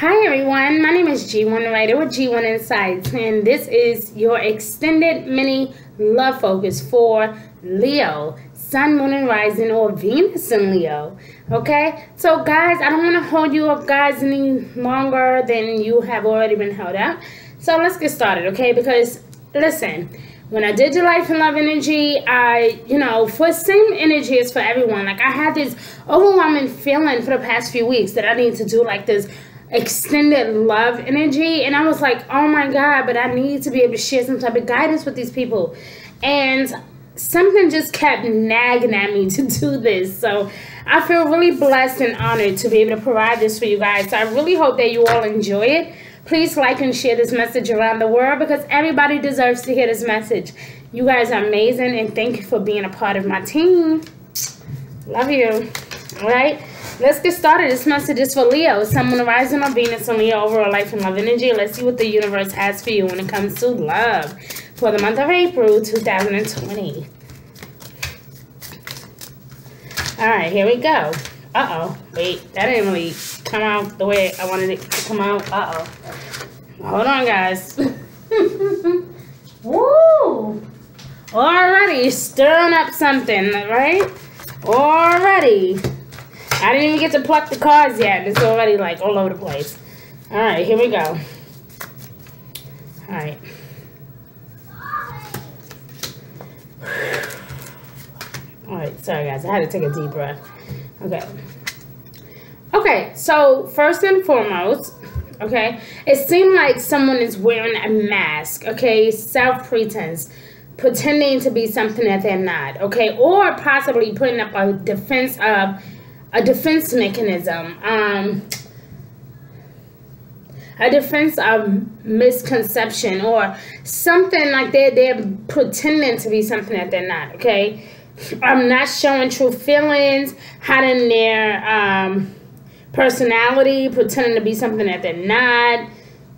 Hi everyone, my name is G1 Writer with G1 Insights, and this is your extended mini love focus for Leo, Sun, Moon, and Rising, or Venus in Leo. Okay, so guys, I don't want to hold you up, guys, any longer than you have already been held up. So let's get started, okay? Because listen, when I did your life and love energy, I, you know, for same energy as for everyone. Like I had this overwhelming feeling for the past few weeks that I need to do like this extended love energy. And i was like oh my god but i need to be able to share some type of guidance with these people. And something just kept nagging at me to do this. So i feel really blessed and honored to be able to provide this for you guys. So i really hope that you all enjoy it. Please like and share this message around the world because everybody deserves to hear this message. You guys are amazing and thank you for being a part of my team. Love you. All right Let's get started. This message is for Leo. Someone rising on Venus on Leo overall life and love energy. Let's see what the universe has for you when it comes to love for the month of April 2020. All right, here we go. Uh-oh. Wait, that didn't really come out the way I wanted it to come out. Uh-oh. Hold on, guys. Woo! Already stirring up something, right? Already. I didn't even get to pluck the cards yet. It's already like all over the place. All right, here we go. All right. All right, sorry guys, I had to take a deep breath. Okay. Okay, so first and foremost, okay, it seemed like someone is wearing a mask, okay, self pretense, pretending to be something that they're not, okay, or possibly putting up a defense of a defense mechanism, um, a defense of misconception or something like they're, they're pretending to be something that they're not, okay? I'm not showing true feelings, hiding their um, personality, pretending to be something that they're not,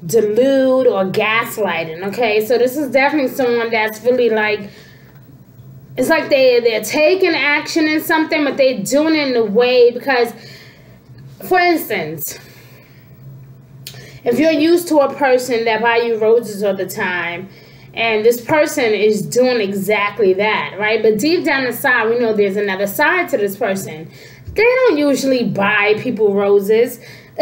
delude or gaslighting, okay? So this is definitely someone that's really like it's like they they're taking action in something, but they're doing it in a way because, for instance, if you're used to a person that buy you roses all the time, and this person is doing exactly that, right? But deep down inside, we know there's another side to this person. They don't usually buy people roses.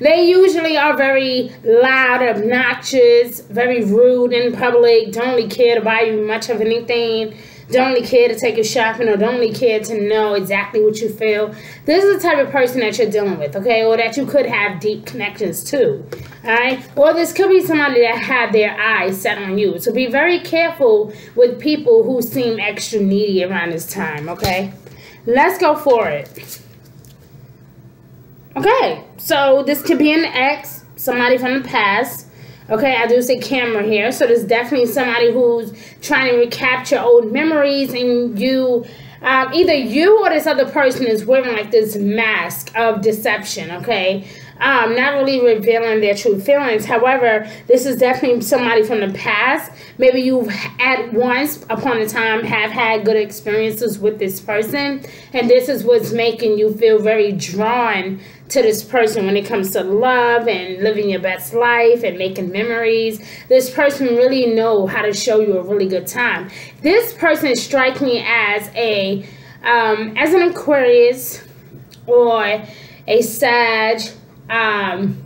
they usually are very loud, obnoxious, very rude in public, don't really care to buy you much of anything don't really care to take you shopping or don't really care to know exactly what you feel. This is the type of person that you're dealing with, okay? Or that you could have deep connections to, all right? Or this could be somebody that had their eyes set on you. So be very careful with people who seem extra needy around this time, okay? Let's go for it. Okay, so this could be an ex, somebody from the past, Okay, I do say camera here. So there's definitely somebody who's trying to recapture old memories and you, um, either you or this other person is wearing like this mask of deception, okay? Um, not really revealing their true feelings. However, this is definitely somebody from the past. Maybe you've at once upon a time have had good experiences with this person, and this is what's making you feel very drawn to this person when it comes to love and living your best life and making memories. This person really know how to show you a really good time. This person strikes me as a um, as an Aquarius or a Sag um,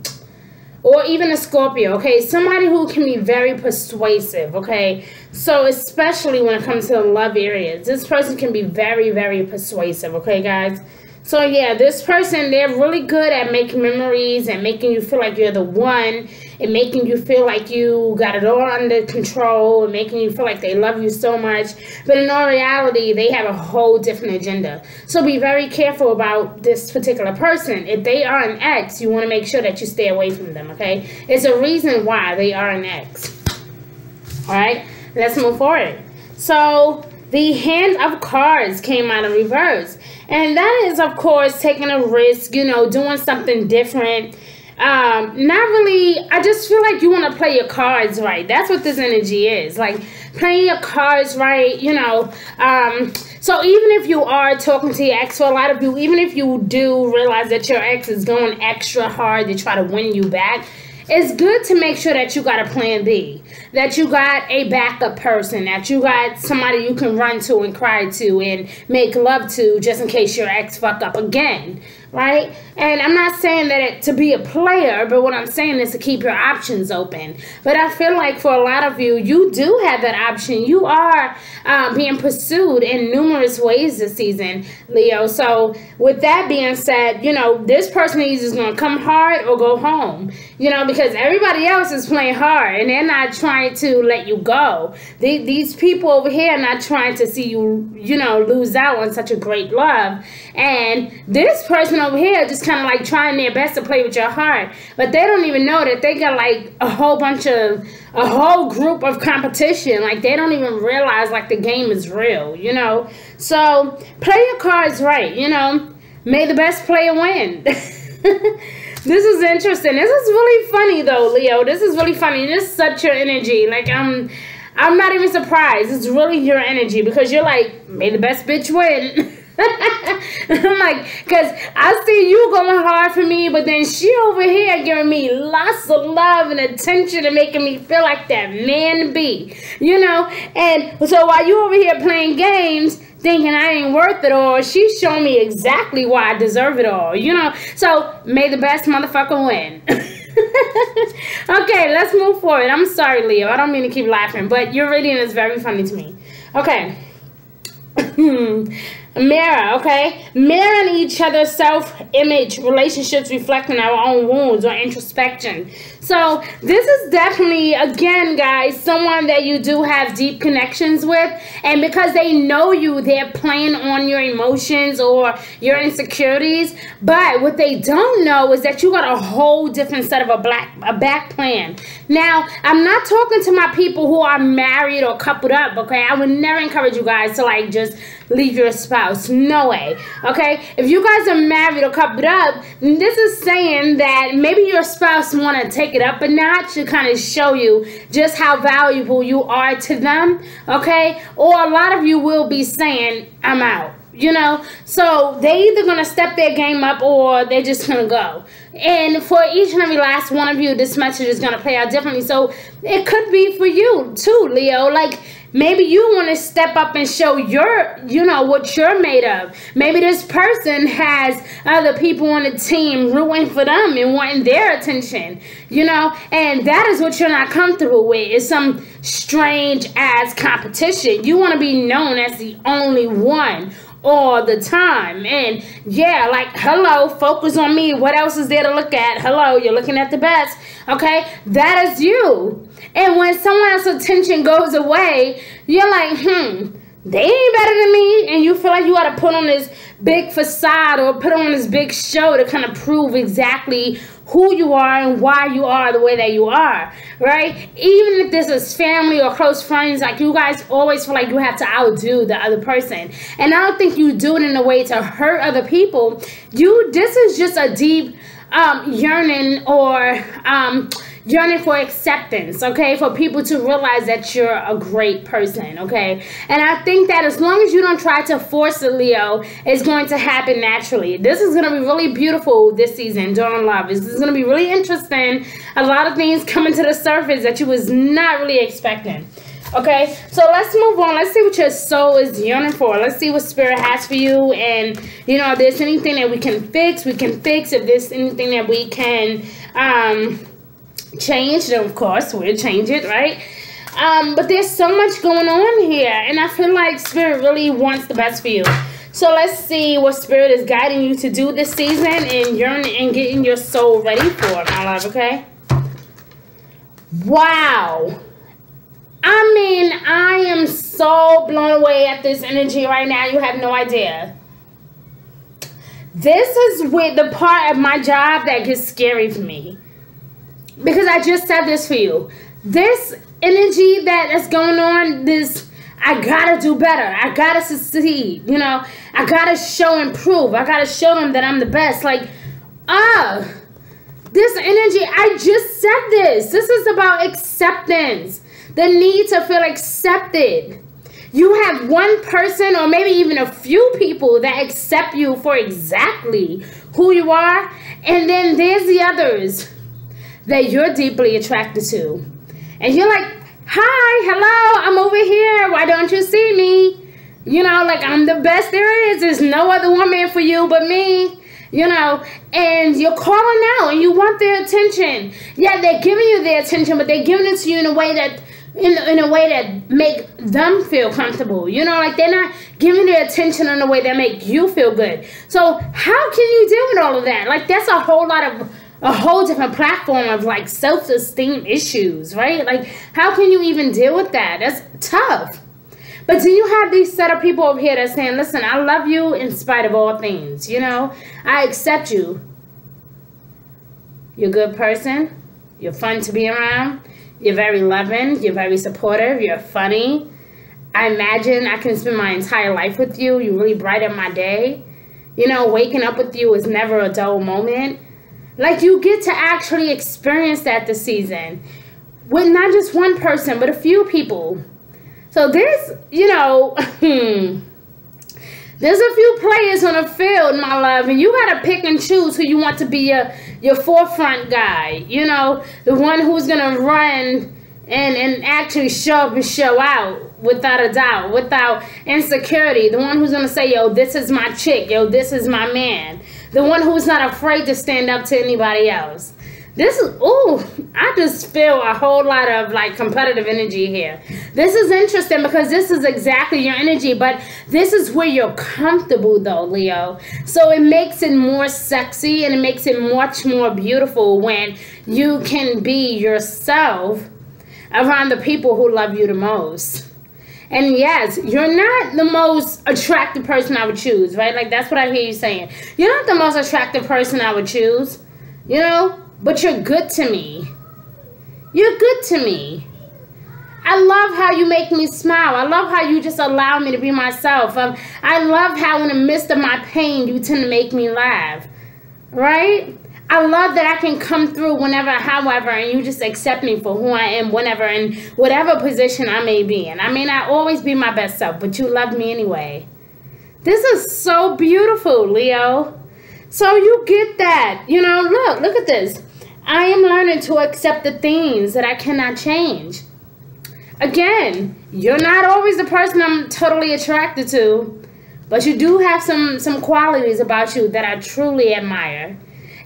or even a Scorpio, okay? Somebody who can be very persuasive, okay? So especially when it comes to the love areas, this person can be very, very persuasive, okay, guys? So yeah, this person, they're really good at making memories and making you feel like you're the one and making you feel like you got it all under control and making you feel like they love you so much. But in all reality, they have a whole different agenda. So be very careful about this particular person. If they are an ex, you want to make sure that you stay away from them, okay? It's a reason why they are an ex. All right, let's move forward. So the hand of cards came out in reverse. And that is, of course, taking a risk, you know, doing something different. Um, not really. I just feel like you want to play your cards right. That's what this energy is. Like playing your cards right, you know. Um, so even if you are talking to your ex, for a lot of you, even if you do realize that your ex is going extra hard to try to win you back, it's good to make sure that you got a plan B, that you got a backup person, that you got somebody you can run to and cry to and make love to just in case your ex fuck up again right? And I'm not saying that it, to be a player, but what I'm saying is to keep your options open. But I feel like for a lot of you, you do have that option. You are uh, being pursued in numerous ways this season, Leo. So with that being said, you know, this person is just going to come hard or go home, you know, because everybody else is playing hard and they're not trying to let you go. They, these people over here are not trying to see you, you know, lose out on such a great love. And this person over here just kind of like trying their best to play with your heart. But they don't even know that they got like a whole bunch of, a whole group of competition. Like they don't even realize like the game is real, you know? So play your cards right, you know? May the best player win. this is interesting. This is really funny though, Leo. This is really funny. This is such your energy. Like I'm I'm not even surprised. It's really your energy because you're like, may the best bitch win. I'm like, because I see you going hard for me, but then she over here giving me lots of love and attention and making me feel like that man be, you know? And so while you over here playing games, thinking I ain't worth it all, she's showing me exactly why I deserve it all, you know? So may the best motherfucker win. okay, let's move forward. I'm sorry, Leo. I don't mean to keep laughing, but your reading is very funny to me. Okay. Hmm. Mirror, okay? Mirroring each other's self-image, relationships reflecting our own wounds or introspection. So this is definitely, again, guys, someone that you do have deep connections with. And because they know you, they're playing on your emotions or your insecurities. But what they don't know is that you got a whole different set of a black a back plan. Now, I'm not talking to my people who are married or coupled up, okay? I would never encourage you guys to like just leave your spouse. No way. Okay? If you guys are married or coupled up, this is saying that maybe your spouse want to take it up a notch to kind of show you just how valuable you are to them. Okay? Or a lot of you will be saying, I'm out you know? So they either gonna step their game up or they're just gonna go. And for each and every last one of you this message is gonna play out differently. So it could be for you too leo. Like maybe you want to step up and show your you know what you're made of. Maybe this person has other people on the team rooting for them and wanting their attention you know? And that is what you're not comfortable with. Is some strange ass competition. You want to be known as the only one all the time. And yeah, like, hello, focus on me. What else is there to look at? Hello, you're looking at the best. Okay, that is you. And when someone else's attention goes away, you're like, hmm, they ain't better than me. And you feel like you got to put on this big facade or put on this big show to kind of prove exactly who you are and why you are the way that you are, right? Even if this is family or close friends, like you guys always feel like you have to outdo the other person. And I don't think you do it in a way to hurt other people. You, this is just a deep um, yearning or um, yearning for acceptance, okay? For people to realize that you're a great person, okay? And I think that as long as you don't try to force a Leo, it's going to happen naturally. This is going to be really beautiful this season, Dawn Love. This is going to be really interesting. A lot of things coming to the surface that you was not really expecting. Okay, so let's move on. Let's see what your soul is yearning for. Let's see what spirit has for you. And, you know, if there's anything that we can fix, we can fix. If there's anything that we can, um, change, then of course we'll change it, right? Um, but there's so much going on here, and I feel like Spirit really wants the best for you. So let's see what Spirit is guiding you to do this season and yearning and getting your soul ready for it, my love, okay? Wow. I mean, I am so blown away at this energy right now. You have no idea. This is with the part of my job that gets scary for me because I just said this for you. This energy that is going on, this I gotta do better. I gotta succeed. You know, I gotta show and prove. I gotta show them that I'm the best. Like, ah, this this energy, I just said this. This is about acceptance. The need to feel accepted. You have one person or maybe even a few people that accept you for exactly who you are. And then there's the others that you're deeply attracted to. And you're like, hi, hello, I'm over here. Why don't you see me? You know, like I'm the best there is. There's no other woman for you but me. You know, and you're calling out and you want their attention. Yeah, they're giving you their attention, but they're giving it to you in a way that in, in a way that make them feel comfortable. You know, like they're not giving their attention in a way that make you feel good. So how can you deal with all of that? Like that's a whole lot of a whole different platform of like self-esteem issues, right? Like how can you even deal with that? That's tough. But do you have these set of people over here that saying, listen, I love you in spite of all things, you know? I accept you. You're a good person. You're fun to be around. You're very loving. You're very supportive. You're funny. I imagine I can spend my entire life with you. You really brighten my day. You know, waking up with you is never a dull moment. Like you get to actually experience that this season with not just one person, but a few people. So there's, you know, there's a few players on the field, my love, and you gotta pick and choose who you want to be your your forefront guy. You know, the one who's gonna run and and actually show up and show out without a doubt, without insecurity. The one who's gonna say, "Yo, this is my chick. Yo, this is my man." The one who's not afraid to stand up to anybody else. This is, oh, I just feel a whole lot of like competitive energy here. This is interesting because this is exactly your energy, but this is where you're comfortable though, Leo. So it makes it more sexy and it makes it much more beautiful when you can be yourself around the people who love you the most. And yes, you're not the most attractive person I would choose, right? Like that's what I hear you saying. You're not the most attractive person I would choose, you know? But you're good to me. You're good to me. I love how you make me smile. I love how you just allow me to be myself. Um, I love how in the midst of my pain, you tend to make me laugh. Right? I love that I can come through whenever, however, and you just accept me for who I am, whenever, and whatever position I may be in. I may not always be my best self, but you love me anyway. This is so beautiful, Leo. So you get that. You know, look, look at this. I am learning to accept the things that I cannot change. Again, you're not always the person I'm totally attracted to, but you do have some some qualities about you that I truly admire.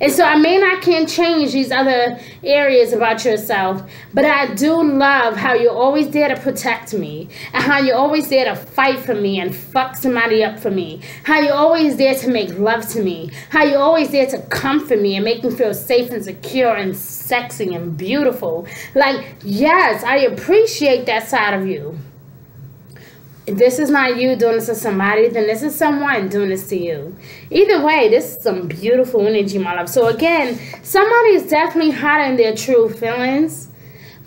And so I may not can change these other areas about yourself, but I do love how you're always there to protect me and how you're always there to fight for me and fuck somebody up for me. How you're always there to make love to me. How you're always there to comfort me and make me feel safe and secure and sexy and beautiful. Like, yes, I appreciate that side of you if this is not you doing this to somebody, then this is someone doing this to you. Either way, this is some beautiful energy, my love. So again, somebody is definitely hiding their true feelings,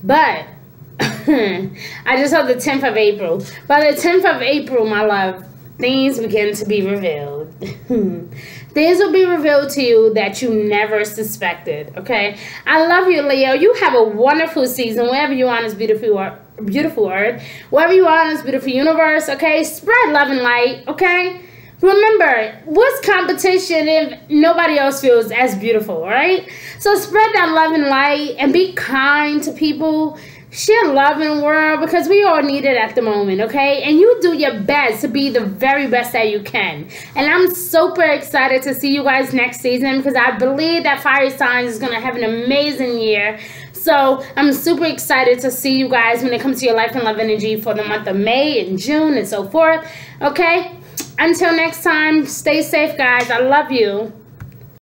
but I just hope the 10th of April. By the 10th of April, my love, things begin to be revealed. things will be revealed to you that you never suspected, okay? I love you, Leo. You have a wonderful season wherever you are on this beautiful beautiful earth, wherever you are in this beautiful universe, okay? Spread love and light, okay? Remember, what's competition if nobody else feels as beautiful, right? So spread that love and light and be kind to people. Share love in the world because we all need it at the moment, okay? And you do your best to be the very best that you can. And I'm super excited to see you guys next season because I believe that Fire Signs is going to have an amazing year. So I'm super excited to see you guys when it comes to your life and love energy for the month of May and June and so forth. Okay? Until next time, stay safe, guys. I love you.